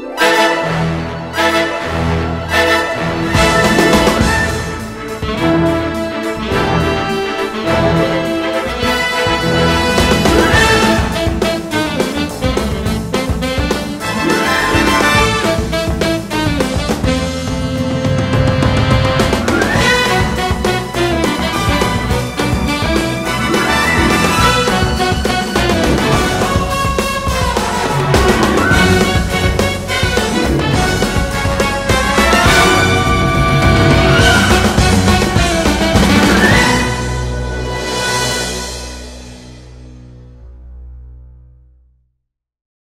Bye.